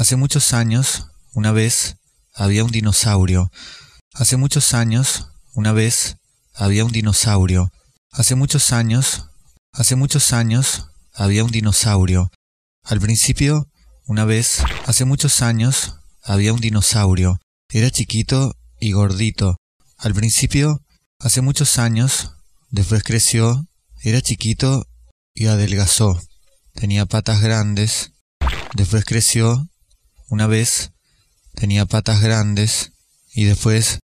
Hace muchos años, una vez, había un dinosaurio. Hace muchos años, una vez, había un dinosaurio. Hace muchos años, hace muchos años, había un dinosaurio. Al principio, una vez, hace muchos años, había un dinosaurio. Era chiquito y gordito. Al principio, hace muchos años, después creció, era chiquito y adelgazó. Tenía patas grandes. Después creció. Una vez tenía patas grandes y después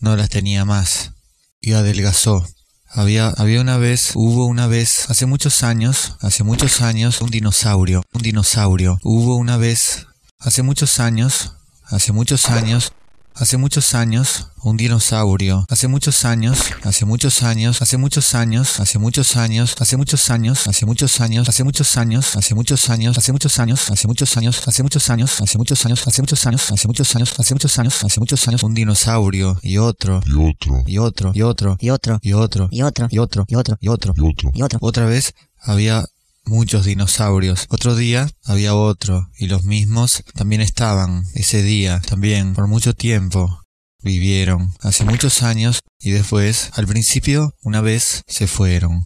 no las tenía más. Y adelgazó. Había, había una vez, hubo una vez, hace muchos años, hace muchos años, un dinosaurio, un dinosaurio. Hubo una vez, hace muchos años, hace muchos años, Hace muchos años, un dinosaurio. Hace muchos años, hace muchos años, hace muchos años, hace muchos años, hace muchos años, hace muchos años, hace muchos años, hace muchos años, hace muchos años, hace muchos años, hace muchos años, hace muchos años, hace muchos años, hace muchos años, hace muchos años, hace muchos años, un dinosaurio y otro y otro y otro y otro y otro y otro y otro y otro y otro y otro y otro y otro. otra vez había muchos dinosaurios. Otro día había otro, y los mismos también estaban ese día, también, por mucho tiempo. Vivieron hace muchos años y después, al principio, una vez se fueron.